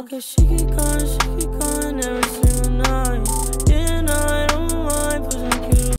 Okay, she keep going, she